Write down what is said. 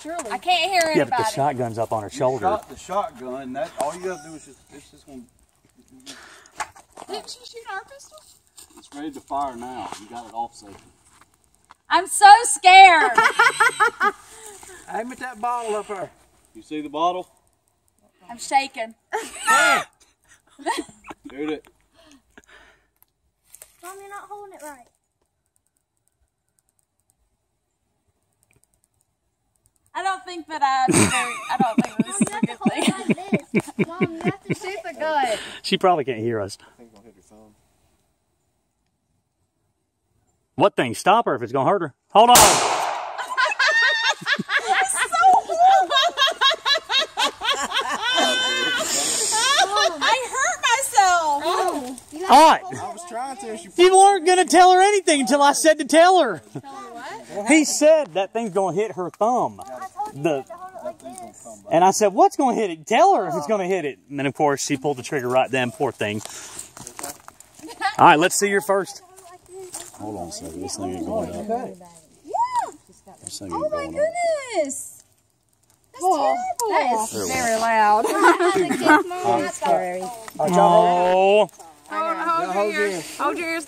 Surely. I can't hear Yeah, but the shotgun's up on her shoulder. Shot the shotgun. That all you gotta do is just it's just gonna Didn't she shoot our pistol? it's ready to fire now. You got it off safely. I'm so scared. Aim at that bottle up there. You see the bottle? I'm shaking. Shoot it. Mom, you're not holding it right. I don't think that I. I don't think this is You a have to good thing. it like this. Mom, you have to shoot the gun. She probably can't hear us. I think it's gonna hit your thumb. What thing? Stop her if it's gonna hurt her. Hold on. I hurt myself. Oh, Hot. I was trying to. and She You weren't gonna tell her anything until I said to tell her. He said that thing's gonna hit her thumb. I told The- you to hold it like this. And I said, "What's gonna hit it? Tell her if it's oh. gonna hit it." And then of course she pulled the trigger right then. Poor thing. All right, let's see your first. Hold it like this. Hold on a second. This thing ain't going up. Yeah. This thing Oh my going up. goodness. That's terrible. That is very loud. Mom, that's scary. Oh, Hold, hold, hold your ears. Hold your ears.